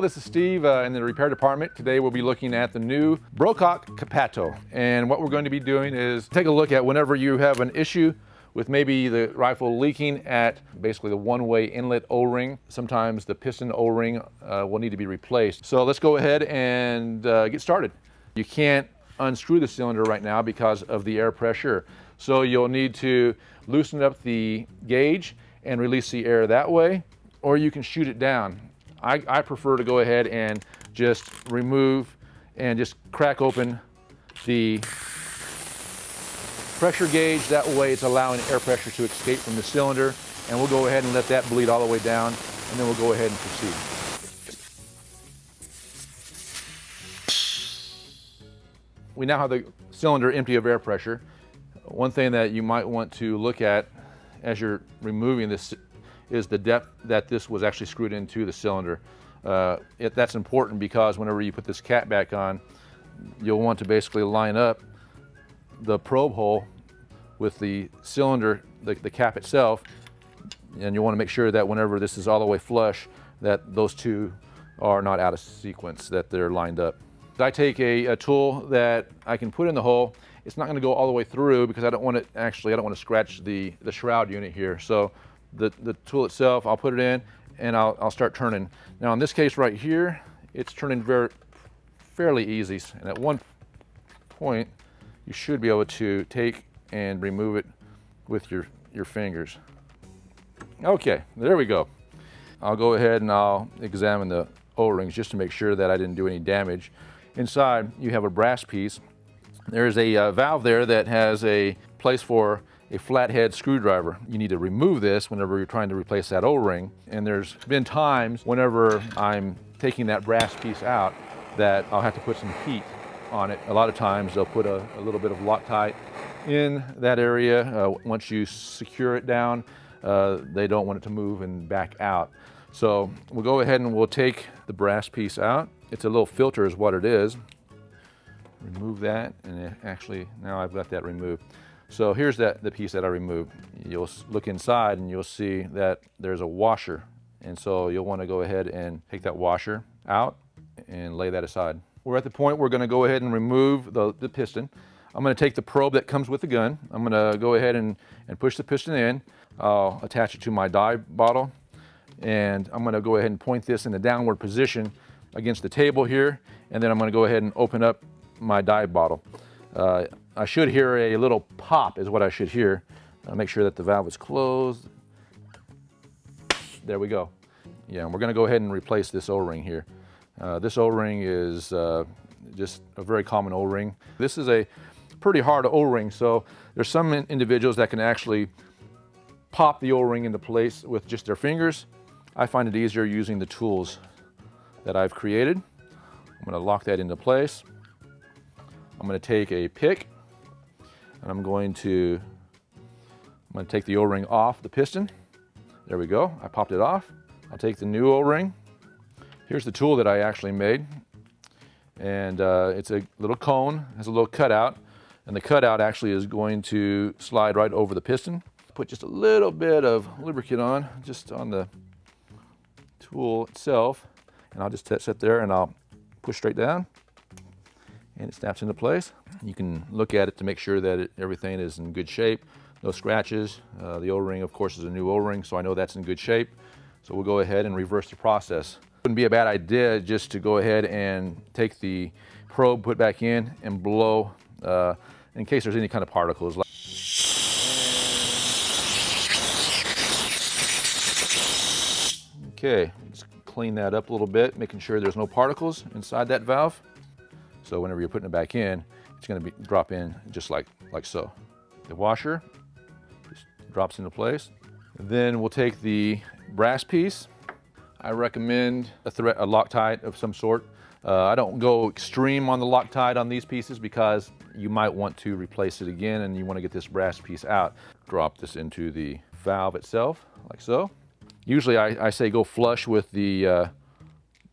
This is Steve uh, in the repair department. Today we'll be looking at the new Brocock Compatto. And what we're going to be doing is take a look at whenever you have an issue with maybe the rifle leaking at basically the one-way inlet O-ring. Sometimes the piston O-ring uh, will need to be replaced. So let's go ahead and uh, get started. You can't unscrew the cylinder right now because of the air pressure. So you'll need to loosen up the gauge and release the air that way, or you can shoot it down. I, I prefer to go ahead and just remove and just crack open the pressure gauge. That way it's allowing air pressure to escape from the cylinder. And we'll go ahead and let that bleed all the way down. And then we'll go ahead and proceed. We now have the cylinder empty of air pressure. One thing that you might want to look at as you're removing this is the depth that this was actually screwed into the cylinder. Uh, it, that's important because whenever you put this cap back on, you'll want to basically line up the probe hole with the cylinder, the, the cap itself, and you want to make sure that whenever this is all the way flush, that those two are not out of sequence, that they're lined up. I take a, a tool that I can put in the hole. It's not going to go all the way through because I don't want it, actually, I don't want to scratch the, the shroud unit here. So the, the tool itself, I'll put it in and I'll, I'll start turning. Now in this case right here, it's turning very fairly easy. And at one point, you should be able to take and remove it with your, your fingers. Okay, there we go. I'll go ahead and I'll examine the O-rings just to make sure that I didn't do any damage. Inside, you have a brass piece. There's a uh, valve there that has a place for a flathead screwdriver. You need to remove this whenever you're trying to replace that O-ring. And there's been times whenever I'm taking that brass piece out that I'll have to put some heat on it. A lot of times they'll put a, a little bit of Loctite in that area. Uh, once you secure it down, uh, they don't want it to move and back out. So we'll go ahead and we'll take the brass piece out. It's a little filter is what it is. Remove that and actually now I've got that removed. So here's that the piece that I removed. You'll look inside and you'll see that there's a washer. And so you'll want to go ahead and take that washer out and lay that aside. We're at the point we're going to go ahead and remove the, the piston. I'm going to take the probe that comes with the gun. I'm going to go ahead and, and push the piston in. I'll attach it to my dye bottle and I'm going to go ahead and point this in a downward position against the table here and then I'm going to go ahead and open up my dye bottle. Uh, I should hear a little pop is what I should hear. I'll make sure that the valve is closed. There we go. Yeah, and we're gonna go ahead and replace this O-ring here. Uh, this O-ring is uh, just a very common O-ring. This is a pretty hard O-ring, so there's some individuals that can actually pop the O-ring into place with just their fingers. I find it easier using the tools that I've created. I'm gonna lock that into place. I'm gonna take a pick and I'm going to, I'm gonna take the O-ring off the piston. There we go, I popped it off. I'll take the new O-ring. Here's the tool that I actually made. And uh, it's a little cone, has a little cutout. And the cutout actually is going to slide right over the piston. Put just a little bit of lubricant on, just on the tool itself. And I'll just sit there and I'll push straight down and it snaps into place. You can look at it to make sure that it, everything is in good shape, no scratches. Uh, the O-ring, of course, is a new O-ring, so I know that's in good shape. So we'll go ahead and reverse the process. Wouldn't be a bad idea just to go ahead and take the probe, put back in, and blow uh, in case there's any kind of particles. Okay, let's clean that up a little bit, making sure there's no particles inside that valve. So whenever you're putting it back in, it's gonna be, drop in just like, like so. The washer just drops into place. then we'll take the brass piece. I recommend a, thread, a Loctite of some sort. Uh, I don't go extreme on the Loctite on these pieces because you might want to replace it again and you want to get this brass piece out. Drop this into the valve itself, like so. Usually I, I say go flush with the uh,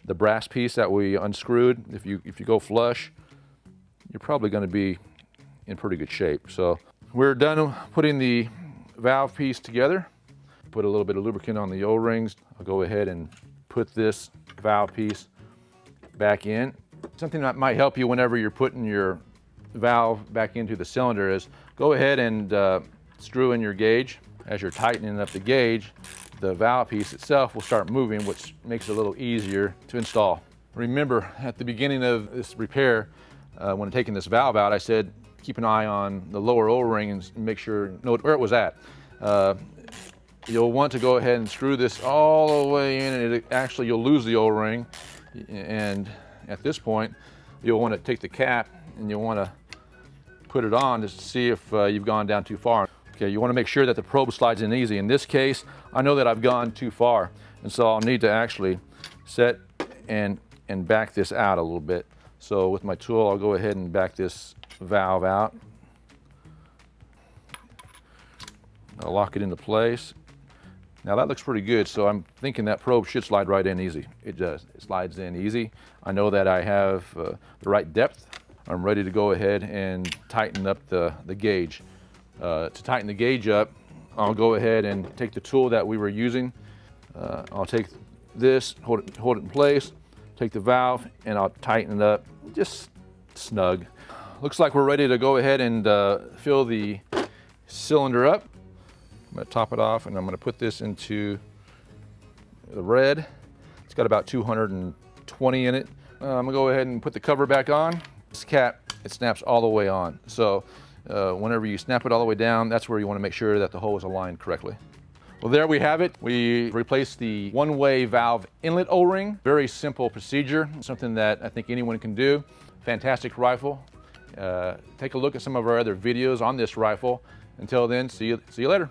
the brass piece that we unscrewed, if you, if you go flush, you're probably gonna be in pretty good shape. So we're done putting the valve piece together. Put a little bit of lubricant on the O-rings. I'll go ahead and put this valve piece back in. Something that might help you whenever you're putting your valve back into the cylinder is go ahead and uh, screw in your gauge. As you're tightening up the gauge, the valve piece itself will start moving, which makes it a little easier to install. Remember, at the beginning of this repair, uh, when taking this valve out, I said keep an eye on the lower O-ring and make sure, know where it was at. Uh, you'll want to go ahead and screw this all the way in and it, actually you'll lose the O-ring. And at this point, you'll want to take the cap and you'll want to put it on just to see if uh, you've gone down too far. Okay, you want to make sure that the probe slides in easy. In this case, I know that I've gone too far, and so I'll need to actually set and, and back this out a little bit. So with my tool, I'll go ahead and back this valve out. I'll lock it into place. Now that looks pretty good, so I'm thinking that probe should slide right in easy. It does, it slides in easy. I know that I have uh, the right depth. I'm ready to go ahead and tighten up the, the gauge. Uh, to tighten the gauge up, I'll go ahead and take the tool that we were using. Uh, I'll take this, hold it, hold it in place, take the valve, and I'll tighten it up just snug. Looks like we're ready to go ahead and uh, fill the cylinder up. I'm gonna top it off and I'm gonna put this into the red. It's got about 220 in it. Uh, I'm gonna go ahead and put the cover back on. This cap, it snaps all the way on. So uh, whenever you snap it all the way down, that's where you want to make sure that the hole is aligned correctly. Well, there we have it. We replaced the one-way valve inlet O-ring. Very simple procedure, something that I think anyone can do. Fantastic rifle. Uh, take a look at some of our other videos on this rifle. Until then, see you, see you later.